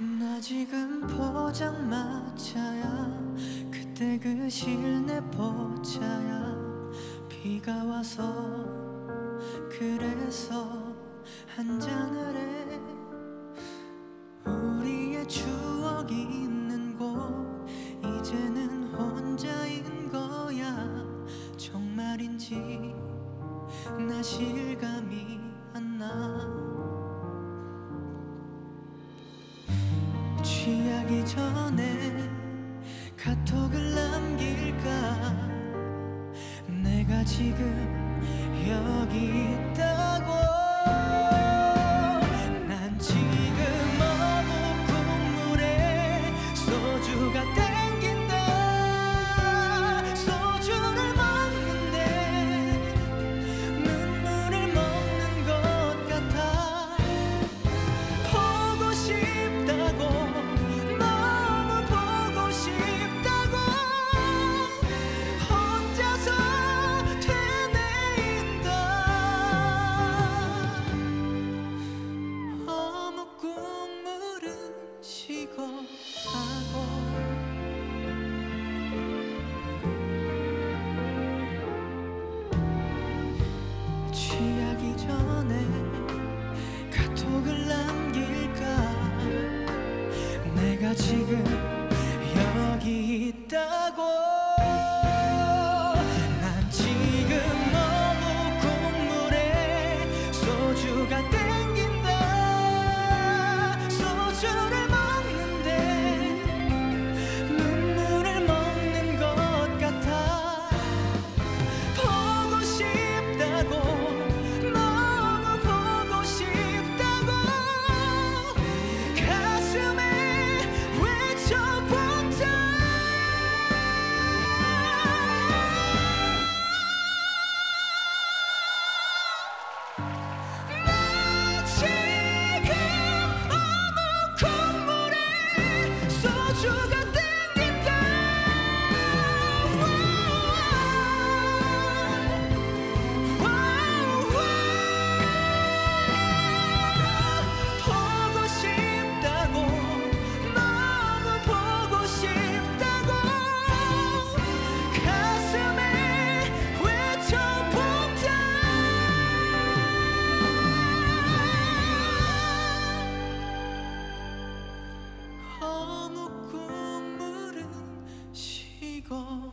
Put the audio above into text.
내가 지금 포장마차야. 그때 그 실내 포차야. 비가 와서 그래서 한 잔을 해. 우리의 추억이 있는 곳 이제는 혼자인 거야. 정말인지 나 실감이 안나 취하기 전에 카톡을 남길까? 내가 지금 여기 있다 心。中が说